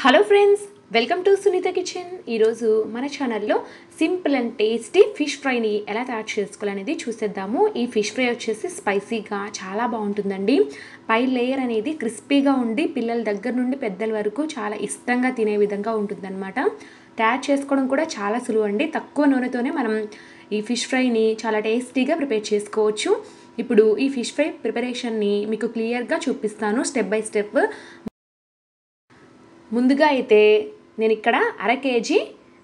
Hello friends welcome to Sunitha kitchen ఈరోజు మన ఛానల్లో సింపుల్ అండ్ టేస్టీ ఫిష్ ఫ్రైని ఎలా తయారు చేసుకోవాలనేది చూసేద్దాము. ఈ ఫిష్ ఫ్రై వచ్చేసి స్పైసీగా చాలా బాగుంటుందండి. పై లేయర్ అనేది క్రిస్పీగా ఉండి పిల్లల దగ్గర నుండి పెద్దల వరకు చాలా ఇష్టంగా తినే విధంగా ఉంటుందన్నమాట. తయారు చేసుకోవడం కూడా చాలా సులువు అండి. తక్కువ నూనెతోనే మనం ఈ ఫిష్ ఫ్రైని చాలా టేస్టీగా ప్రిపేర్ చేసుకోవచ్చు. ఇప్పుడు ఈ ఫిష్ ఫ్రై ప్రిపరేషన్ని మీకు క్లియర్గా చూపిస్తాను స్టెప్ బై స్టెప్ ముందుగా అయితే నేను ఇక్కడ అర కేజీ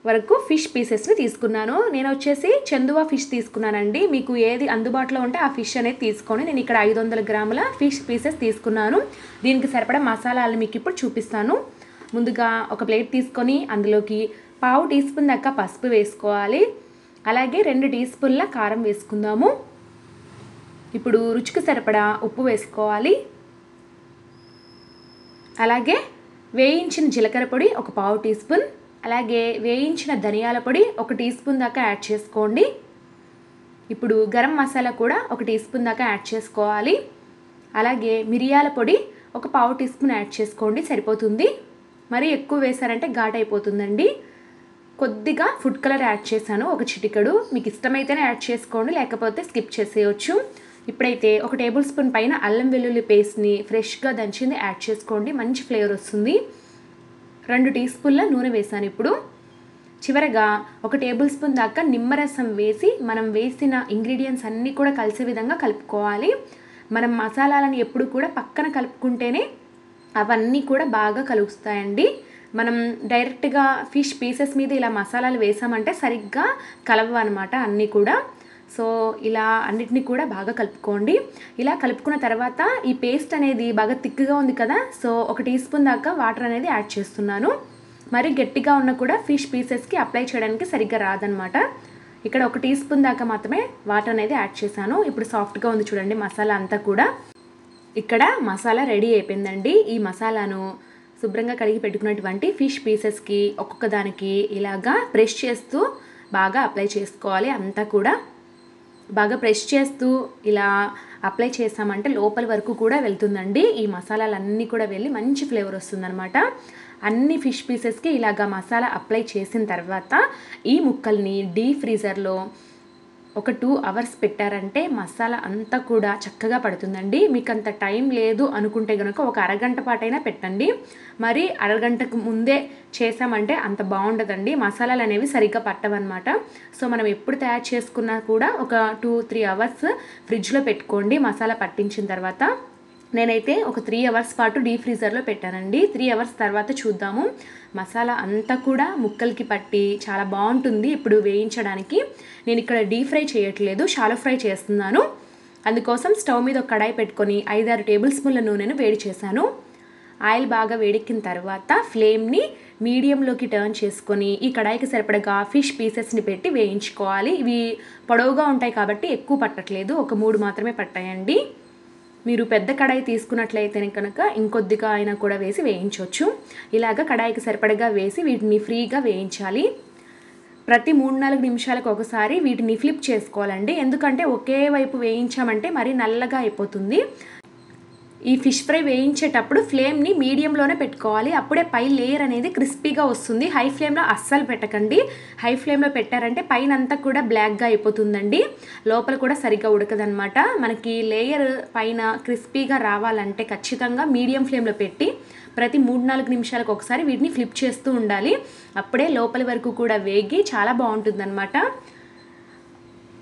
వరకు ఫిష్ పీసెస్ని తీసుకున్నాను. నేను వచ్చేసి చందువా ఫిష్ తీసుకున్నానండి. మీకు ఏది అందుబాటులో ఉంటే ఆ ఫిష్ అనేది తీసుకొని నేను ఇక్కడ ఐదు వందల గ్రాముల ఫిష్ పీసెస్ తీసుకున్నాను. దీనికి సరిపడా మసాలాలు మీకు ఇప్పుడు చూపిస్తాను. ముందుగా ఒక ప్లేట్ తీసుకొని అందులోకి పావు టీ స్పూన్ దాకా పసుపు వేసుకోవాలి. అలాగే రెండు టీ స్పూన్ల కారం వేసుకుందాము. ఇప్పుడు రుచికి సరిపడా ఉప్పు వేసుకోవాలి. అలాగే వేయించిన జీలకర్ర పొడి ఒక పావు టీ స్పూన్ అలాగే వేయించిన ధనియాల పొడి ఒక టీ స్పూన్ దాకా యాడ్ చేసుకోండి. ఇప్పుడు గరం మసాలా కూడా ఒక టీ స్పూన్ దాకా యాడ్ చేసుకోవాలి. అలాగే మిరియాల పొడి ఒక పావు టీ స్పూన్ యాడ్ చేసుకోండి సరిపోతుంది. మరి ఎక్కువ వేసారంటే ఘాట్ అయిపోతుందండి. కొద్దిగా ఫుడ్ కలర్ యాడ్ చేశాను ఒక చిటికడు. మీకు ఇష్టమైతేనే యాడ్ చేసుకోండి లేకపోతే స్కిప్ చేసేయచ్చు. ఇప్పుడైతే ఒక టేబుల్ స్పూన్ పైన అల్లం వెల్లుల్లి పేస్ట్ని ఫ్రెష్గా దంచింది యాడ్ చేసుకోండి. మంచి ఫ్లేవర్ వస్తుంది. రెండు టీ స్పూన్ల నూనె వేసాను ఇప్పుడు. చివరగా ఒక టేబుల్ స్పూన్ దాకా నిమ్మరసం వేసి మనం వేసిన ఇంగ్రీడియంట్స్ అన్నీ కూడా కలిసే విధంగా కలుపుకోవాలి. మనం మసాలాలను ఎప్పుడు కూడా పక్కన కలుపుకుంటేనే అవన్నీ కూడా బాగా కలుస్తాయండి. మనం డైరెక్ట్గా ఫిష్ పీసెస్ మీద ఇలా మసాలాలు వేసామంటే సరిగ్గా కలవ అన్నమాట అన్నీ కూడా. సో ఇలా అన్నిటినీ కూడా బాగా కలుపుకోండి. ఇలా కలుపుకున్న తర్వాత ఈ పేస్ట్ అనేది బాగా థిక్గా ఉంది కదా సో ఒక టీ స్పూన్ దాకా వాటర్ అనేది యాడ్ చేస్తున్నాను. మరి గట్టిగా ఉన్న కూడా ఫిష్ పీసెస్కి అప్లై చేయడానికి సరిగ్గా రాదనమాట ఇక్కడ ఒక టీ స్పూన్ దాకా మాత్రమే వాటర్ అనేది యాడ్ చేశాను. ఇప్పుడు సాఫ్ట్గా ఉంది చూడండి మసాలా అంతా కూడా. ఇక్కడ మసాలా రెడీ అయిపోయిందండి. ఈ మసాలాను శుభ్రంగా కడిగి పెట్టుకున్నటువంటి ఫిష్ పీసెస్కి ఒక్కొక్క దానికి ఇలాగా ప్రెస్ చేస్తూ బాగా అప్లై చేసుకోవాలి అంతా కూడా. బాగా ప్రెస్ చేస్తూ ఇలా అప్లై చేసామంటే లోపల వరకు కూడా వెళ్తుందండి. ఈ మసాలాలన్నీ కూడా వెళ్ళి మంచి ఫ్లేవర్ వస్తుందన్నమాట. అన్ని ఫిష్ పీసెస్కి ఇలాగా మసాలా అప్లై చేసిన తర్వాత ఈ ముక్కల్ని డీప్ ఫ్రీజర్లో ఒక టూ అవర్స్ పెట్టారంటే మసాలా అంతా కూడా చక్కగా పడుతుందండి. మీకు అంత టైం లేదు అనుకుంటే కనుక ఒక అరగంట పాటైనా పెట్టండి. మరి అరగంటకు ముందే చేసామంటే అంత బాగుండదండి. మసాలాలు అనేవి సరిగ్గా పట్టవన్నమాట. సో మనం ఎప్పుడు తయారు చేసుకున్నా కూడా ఒక టూ త్రీ అవర్స్ ఫ్రిడ్జ్లో పెట్టుకోండి. మసాలా పట్టించిన తర్వాత నేనైతే ఒక త్రీ అవర్స్ పాటు డీ ఫ్రీజర్లో పెట్టానండి. త్రీ అవర్స్ తర్వాత చూద్దాము. మసాలా అంతా కూడా ముక్కలకి పట్టి చాలా బాగుంటుంది ఇప్పుడు వేయించడానికి. నేను ఇక్కడ డీప్ ఫ్రై చేయట్లేదు షాలో ఫ్రై చేస్తున్నాను. అందుకోసం స్టవ్ మీద ఒక కడాయి పెట్టుకొని ఐదారు టేబుల్ స్పూన్ల నూనెను వేడి చేశాను. ఆయిల్ బాగా వేడెక్కిన తర్వాత ఫ్లేమ్ని మీడియంలోకి టర్న్ చేసుకొని ఈ కడాయికి సరిపడగా ఫిష్ పీసెస్ని పెట్టి వేయించుకోవాలి. ఇవి పొడవుగా ఉంటాయి కాబట్టి ఎక్కువ పట్టట్లేదు ఒక మూడు మాత్రమే పట్టాయండి. మీరు పెద్ద కడాయి తీసుకున్నట్లయితే కనుక ఇంకొద్దిగా అయినా కూడా వేసి వేయించవచ్చు ఇలాగ కడాయికి సరిపడగా వేసి వీటిని ఫ్రీగా వేయించాలి. ప్రతి మూడు నాలుగు నిమిషాలకు ఒకసారి వీటిని ఫ్లిప్ చేసుకోవాలండి. ఎందుకంటే ఒకే వైపు వేయించామంటే మరీ నల్లగా అయిపోతుంది. ఈ ఫిష్ ఫ్రై వేయించేటప్పుడు ఫ్లేమ్ని మీడియంలోనే పెట్టుకోవాలి. అప్పుడే పై లేయర్ అనేది క్రిస్పీగా వస్తుంది. హై ఫ్లేమ్లో అస్సలు పెట్టకండి. హై ఫ్లేమ్లో పెట్టారంటే పైన అంతా కూడా బ్లాక్గా అయిపోతుందండి. లోపల కూడా సరిగ్గా ఉడకదనమాట మనకి లేయర్ పైన క్రిస్పీగా రావాలంటే ఖచ్చితంగా మీడియం ఫ్లేమ్లో పెట్టి ప్రతి మూడు నాలుగు నిమిషాలకు ఒకసారి వీటిని ఫ్లిప్ చేస్తూ ఉండాలి. అప్పుడే లోపల వరకు కూడా వేగి చాలా బాగుంటుందన్నమాట.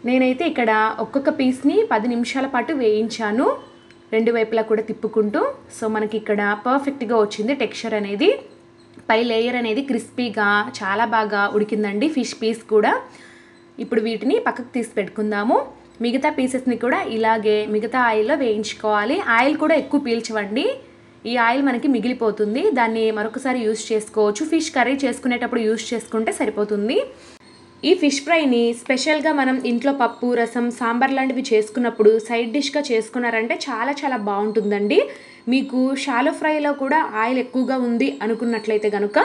నేనైతే ఇక్కడ ఒక్కొక్క పీస్ని పది నిమిషాల పాటు వేయించాను. రెండు వైపులా కూడా తిప్పుకుంటూ సో మనకి ఇక్కడ పర్ఫెక్ట్గా వచ్చింది టెక్స్చర్ అనేది. పై లేయర్ అనేది క్రిస్పీగా చాలా బాగా ఉడికిందండి ఫిష్ పీస్ కూడా. ఇప్పుడు వీటిని పక్కకు తీసి పెట్టుకుందాము. మిగతా పీసెస్ని కూడా ఇలాగే మిగతా ఆయిల్లో వేయించుకోవాలి. ఆయిల్ కూడా ఎక్కువ పీల్చవండి. ఈ ఆయిల్ మనకి మిగిలిపోతుంది. దాన్ని మరొకసారి యూస్ చేసుకోవచ్చు. ఫిష్ కర్రీ చేసుకునేటప్పుడు యూస్ చేసుకుంటే సరిపోతుంది. ఈ ఫిష్ ఫ్రైని స్పెషల్గా మనం ఇంట్లో పప్పు రసం సాంబార్ లాంటివి చేసుకున్నప్పుడు సైడ్ డిష్గా చేసుకున్నారంటే చాలా చాలా బాగుంటుందండి. మీకు షాలో ఫ్రైలో కూడా ఆయిల్ ఎక్కువగా ఉంది అనుకున్నట్లయితే కనుక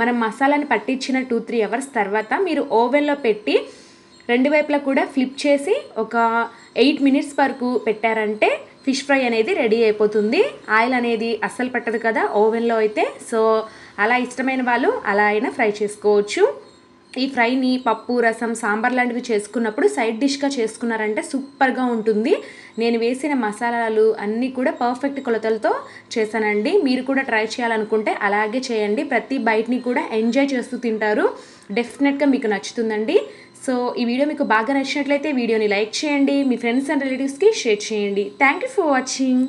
మనం మసాలాని పట్టించిన టూ త్రీ అవర్స్ తర్వాత మీరు ఓవెన్లో పెట్టి రెండు వైపులా కూడా ఫ్లిప్ చేసి ఒక ఎయిట్ మినిట్స్ వరకు పెట్టారంటే ఫిష్ ఫ్రై అనేది రెడీ అయిపోతుంది. ఆయిల్ అనేది అస్సలు పట్టదు కదా ఓవెన్లో అయితే. సో అలా ఇష్టమైన వాళ్ళు అలా అయినా ఫ్రై చేసుకోవచ్చు. ఈ ఫ్రైని పప్పు రసం సాంబార్ లాంటివి చేసుకున్నప్పుడు సైడ్ డిష్గా చేసుకున్నారంటే సూపర్గా ఉంటుంది. నేను వేసిన మసాలాలు అన్నీ కూడా పర్ఫెక్ట్ కొలతలతో చేశానండి. మీరు కూడా ట్రై చేయాలనుకుంటే అలాగే చేయండి. ప్రతి బయటని కూడా ఎంజాయ్ చేస్తూ తింటారు. డెఫినెట్గా మీకు నచ్చుతుందండి. సో ఈ వీడియో మీకు బాగా నచ్చినట్లయితే వీడియోని లైక్ చేయండి. మీ ఫ్రెండ్స్ అండ్ రిలేటివ్స్కి షేర్ చేయండి. Thank you for watching.